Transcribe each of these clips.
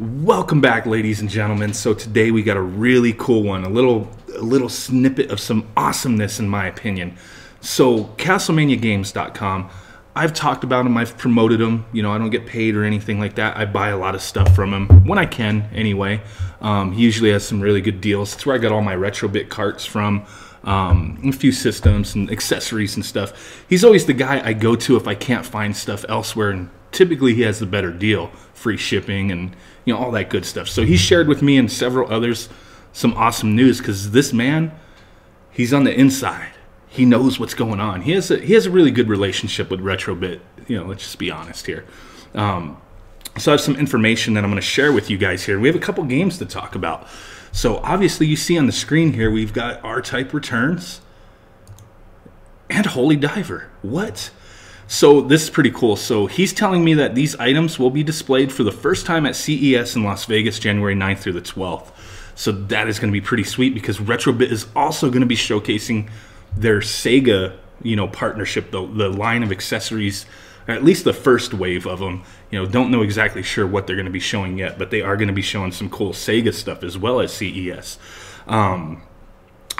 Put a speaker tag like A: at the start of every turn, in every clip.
A: Welcome back, ladies and gentlemen. So today we got a really cool one, a little a little snippet of some awesomeness in my opinion. So CastlemaniaGames.com. I've talked about them. I've promoted them. You know, I don't get paid or anything like that. I buy a lot of stuff from him when I can, anyway. Um, he usually has some really good deals. That's where I got all my Retrobit carts from. Um, a few systems and accessories and stuff. He's always the guy I go to if I can't find stuff elsewhere, and typically he has the better deal, free shipping and you know all that good stuff. So he shared with me and several others some awesome news because this man, he's on the inside. He knows what's going on. He has a he has a really good relationship with Retrobit. You know, let's just be honest here. Um, so I have some information that I'm going to share with you guys here. We have a couple games to talk about. So obviously you see on the screen here, we've got R-Type returns and Holy Diver. What? So this is pretty cool. So he's telling me that these items will be displayed for the first time at CES in Las Vegas, January 9th through the 12th. So that is going to be pretty sweet because Retrobit is also going to be showcasing their Sega, you know, partnership, the, the line of accessories, at least the first wave of them. You know, don't know exactly sure what they're going to be showing yet, but they are going to be showing some cool Sega stuff as well as CES. Um,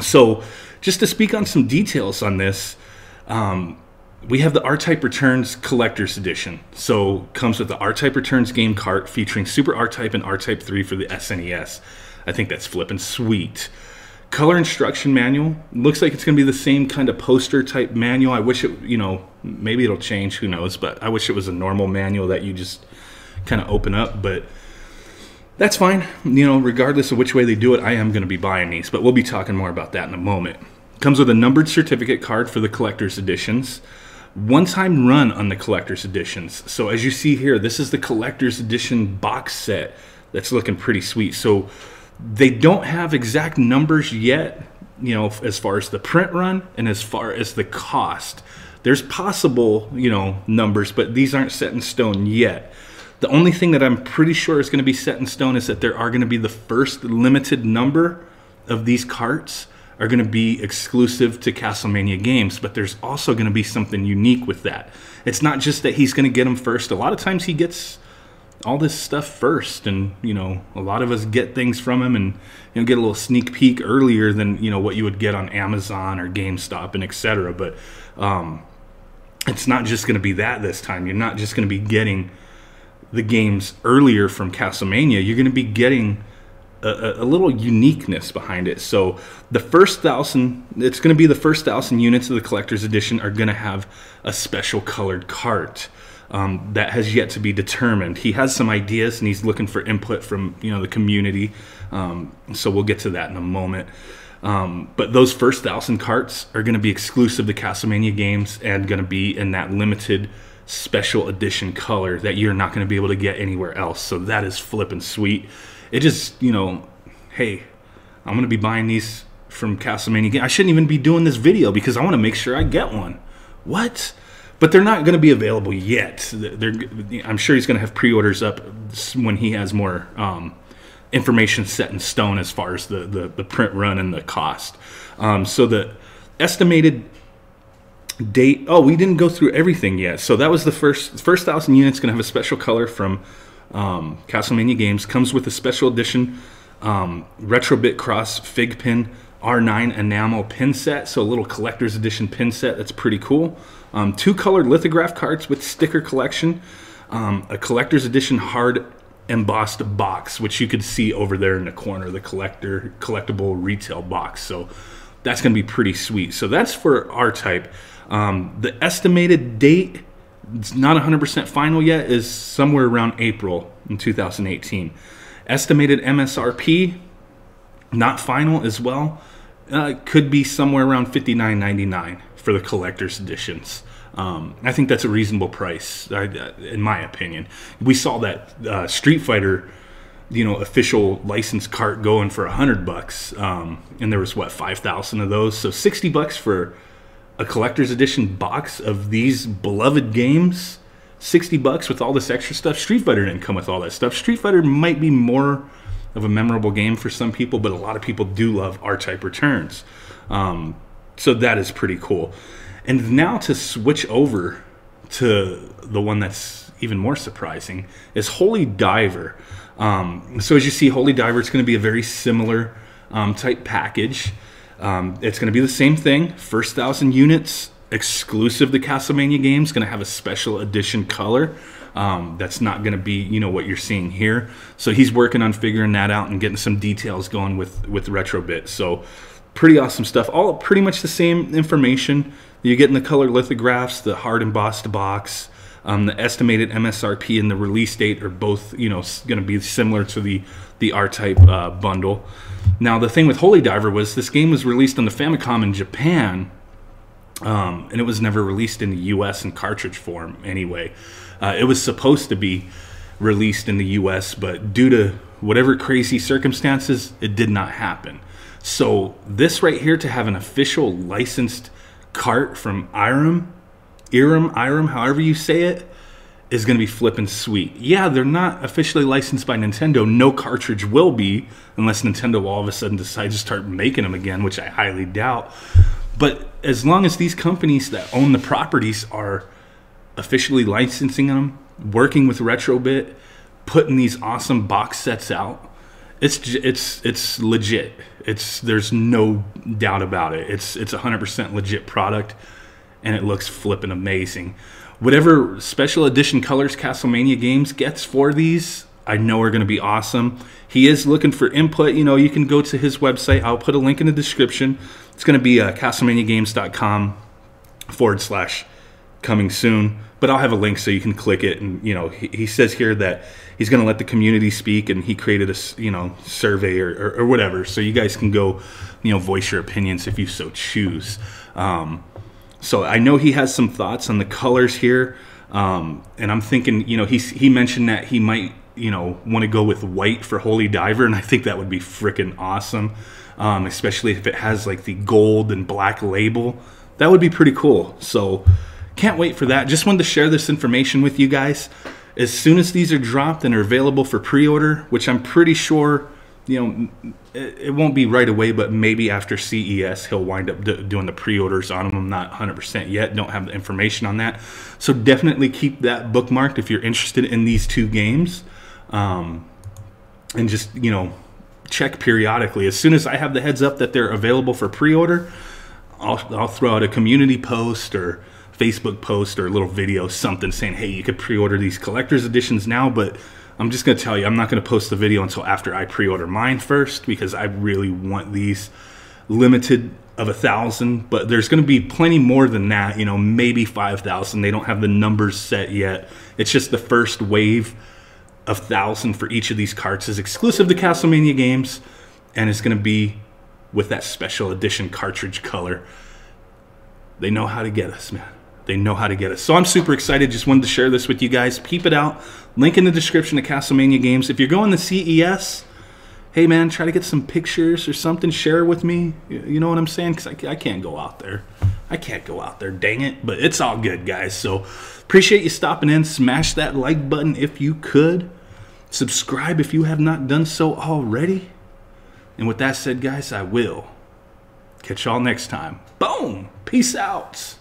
A: so just to speak on some details on this, um, we have the R-Type Returns Collector's Edition. So comes with the R-Type Returns game cart featuring Super R-Type and R-Type 3 for the SNES. I think that's flipping sweet. Color instruction manual. Looks like it's going to be the same kind of poster type manual. I wish it, you know, maybe it'll change, who knows, but I wish it was a normal manual that you just kind of open up, but that's fine. You know, regardless of which way they do it, I am going to be buying these, but we'll be talking more about that in a moment. Comes with a numbered certificate card for the collector's editions one time run on the collector's editions. So as you see here, this is the collector's edition box set that's looking pretty sweet. So they don't have exact numbers yet, you know, as far as the print run and as far as the cost. There's possible, you know, numbers, but these aren't set in stone yet. The only thing that I'm pretty sure is going to be set in stone is that there are going to be the first limited number of these carts are going to be exclusive to Castlemania games, but there's also going to be something unique with that. It's not just that he's going to get them first. A lot of times he gets all this stuff first, and you know, a lot of us get things from him and you know get a little sneak peek earlier than you know what you would get on Amazon or GameStop and etc. But um, it's not just going to be that this time. You're not just going to be getting the games earlier from Castlemania. You're going to be getting a, a, little uniqueness behind it. So the first thousand, it's going to be the first thousand units of the collector's edition are going to have a special colored cart. Um, that has yet to be determined. He has some ideas and he's looking for input from you know the community. Um, so we'll get to that in a moment. Um, but those first thousand carts are going to be exclusive to Castlemania games and going to be in that limited special edition color that you're not going to be able to get anywhere else. So that is flipping sweet it just you know, hey, I'm gonna be buying these from Castlemania. I shouldn't even be doing this video because I want to make sure I get one. What? But they're not going to be available yet. They're, I'm sure he's going to have pre-orders up when he has more um, information set in stone as far as the, the, the print run and the cost. Um, so the estimated date. Oh, we didn't go through everything yet. So that was the first first thousand units going to have a special color from um, Castlemania Games comes with a special edition um, Retrobit Cross Fig Pin R9 enamel pin set, so a little collector's edition pin set that's pretty cool. Um, two colored lithograph cards with sticker collection, um, a collector's edition hard embossed box, which you could see over there in the corner, the collector collectible retail box. So that's going to be pretty sweet. So that's for R-Type. Um, the estimated date it's not 100% final yet, is somewhere around April in 2018. Estimated MSRP, not final as well, uh, could be somewhere around 59.99 for the collector's editions. Um, I think that's a reasonable price, uh, in my opinion. We saw that uh, Street Fighter, you know, official license cart going for a hundred bucks, um, and there was what five thousand of those, so sixty bucks for a collector's edition box of these beloved games, 60 bucks with all this extra stuff. Street Fighter didn't come with all that stuff. Street Fighter might be more of a memorable game for some people, but a lot of people do love R-Type returns. Um, so that is pretty cool. And now to switch over to the one that's even more surprising, is Holy Diver. Um, so as you see, Holy Diver, is going to be a very similar um, type package. Um, it's going to be the same thing. First thousand units, exclusive to Castlemania games, going to have a special edition color. Um, that's not going to be, you know, what you're seeing here. So he's working on figuring that out and getting some details going with with Retrobit. So pretty awesome stuff. All pretty much the same information you get in the color lithographs, the hard embossed box. Um, the estimated MSRP and the release date are both, you know, going to be similar to the the R-Type uh, bundle. Now, the thing with Holy Diver was this game was released on the Famicom in Japan, um, and it was never released in the U.S. in cartridge form. Anyway, uh, it was supposed to be released in the U.S., but due to whatever crazy circumstances, it did not happen. So this right here to have an official licensed cart from Irem, Irem, Irem, however you say it, is going to be flipping sweet. Yeah, they're not officially licensed by Nintendo. No cartridge will be unless Nintendo all of a sudden decides to start making them again, which I highly doubt. But as long as these companies that own the properties are officially licensing them, working with Retrobit, putting these awesome box sets out, it's it's it's legit. It's there's no doubt about it. It's it's a hundred percent legit product, and it looks flipping amazing. Whatever special edition colors Castlemania Games gets for these, I know are going to be awesome. He is looking for input. You know, you can go to his website. I'll put a link in the description. It's going to be uh, castlemaniagames.com forward slash coming soon. But I'll have a link so you can click it. And you know, he, he says here that he's going to let the community speak, and he created a you know survey or, or, or, whatever, so you guys can go, you know, voice your opinions if you so choose. Um, so I know he has some thoughts on the colors here, um, and I'm thinking, you know, he he mentioned that he might, you know, want to go with white for Holy Diver, and I think that would be freaking awesome, um, especially if it has like the gold and black label. That would be pretty cool. So can't wait for that. Just wanted to share this information with you guys. As soon as these are dropped and are available for pre-order, which I'm pretty sure you know, it, won't be right away, but maybe after CES he'll wind up doing the pre-orders on them. I'm not 100% yet. Don't have the information on that. So definitely keep that bookmarked if you're interested in these two games, um, and just you know check periodically. As soon as I have the heads up that they're available for pre-order, I'll, I'll throw out a community post or Facebook post or a little video, something saying, "Hey, you could pre-order these collector's editions now," but I'm just going to tell you, I'm not going to post the video until after I pre-order mine first because I really want these limited of a thousand. But there's going to be plenty more than that. You know, maybe five thousand. They don't have the numbers set yet. It's just the first wave of thousand for each of these carts is exclusive to Castlemania games, and it's going to be with that special edition cartridge color. They know how to get us, man. They know how to get us. So I'm super excited. Just wanted to share this with you guys. Keep it out. Link in the description to Castlemania Games. If you're going to CES, hey man, try to get some pictures or something. Share with me. You know what I'm saying? Because I, I can't go out there. I can't go out there. Dang it. But it's all good, guys. So appreciate you stopping in. Smash that like button if you could. Subscribe if you have not done so already. And with that said, guys, I will catch y'all next time. Boom. Peace out.